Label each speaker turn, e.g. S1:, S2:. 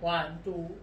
S1: 晚读